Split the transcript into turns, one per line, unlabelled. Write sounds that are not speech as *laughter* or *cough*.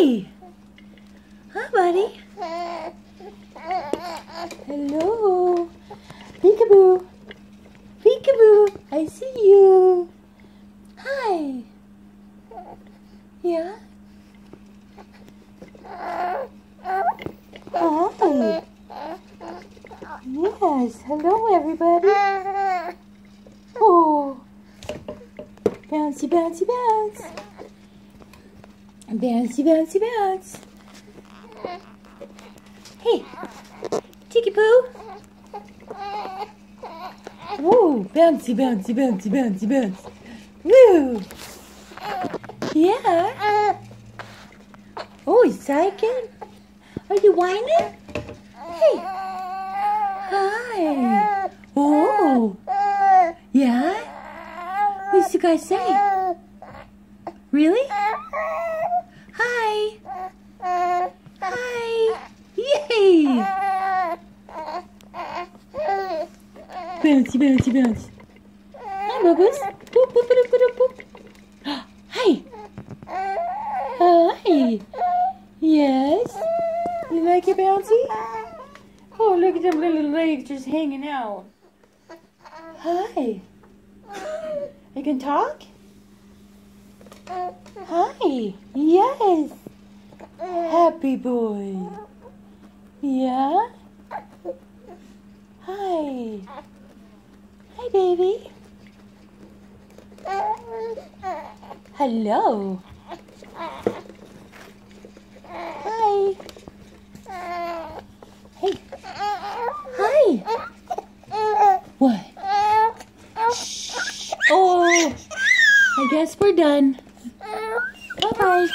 Hey! Hi, buddy. Hello. Peekaboo. Peekaboo. I see you. Hi. Yeah? Hi. Yes. Hello, everybody. Oh. Bouncy, bouncy, bounce. Bouncy, bouncy, bounce. Hey, Tiki Poo. Woo, bouncy, bouncy, bouncy, bouncy, bounce. Woo. Yeah. Oh, he's psyching. Are you whining? Hey. Hi. Oh. Yeah? What's you guys say? Really? Hi. Hi. Yay. Bouncy, bouncy, bounce. Hi, Bubbles. Boop, boop, boop, boop, boop. *gasps* Hi. Uh, hi. Yes. You like it, Bouncy? Oh, look at them little legs just hanging out. Hi. You can talk? Hi. Yes. Happy boy. Yeah? Hi. Hi, baby. Hello. Hi. Hey. Hi. What? Shh. Oh. I guess we're done. Bye-bye.